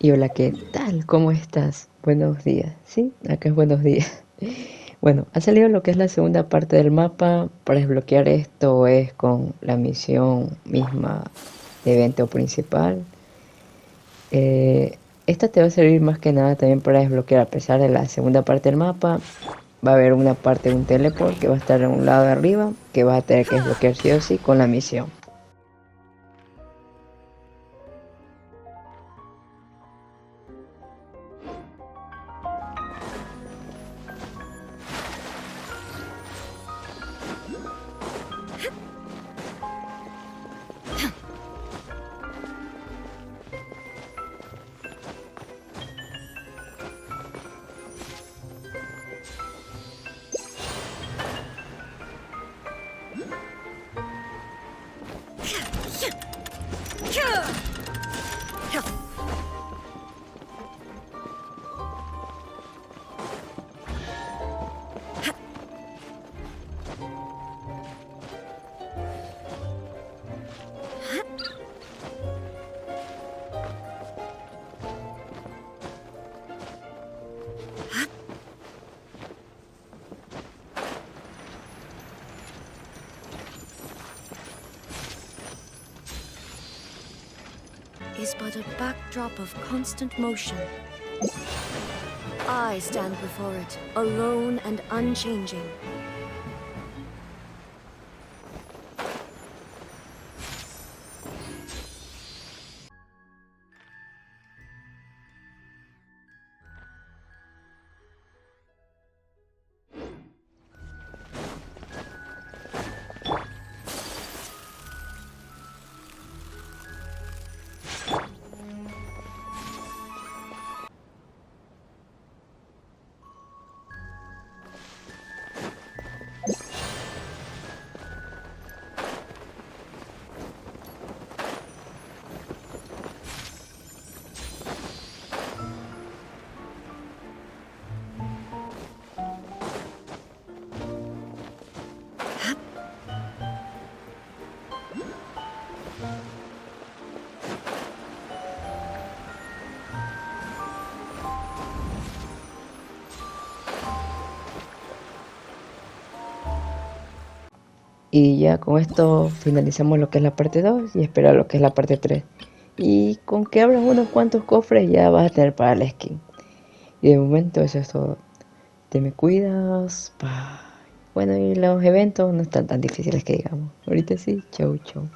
Y hola, ¿qué tal? ¿Cómo estás? Buenos días. Sí, acá es buenos días. Bueno, ha salido lo que es la segunda parte del mapa. Para desbloquear esto es con la misión misma de evento principal. Eh, esta te va a servir más que nada también para desbloquear a pesar de la segunda parte del mapa. Va a haber una parte de un teleport que va a estar en un lado de arriba que va a tener que desbloquear sí o sí con la misión. Kill! Is but a backdrop of constant motion. I stand before it, alone and unchanging. Y ya con esto finalizamos lo que es la parte 2 y esperar lo que es la parte 3. Y con que abras unos cuantos cofres ya vas a tener para la skin. Y de momento eso es todo. Te me cuidas. Bye. Bueno, y los eventos no están tan difíciles que digamos. Ahorita sí. Chau, chau.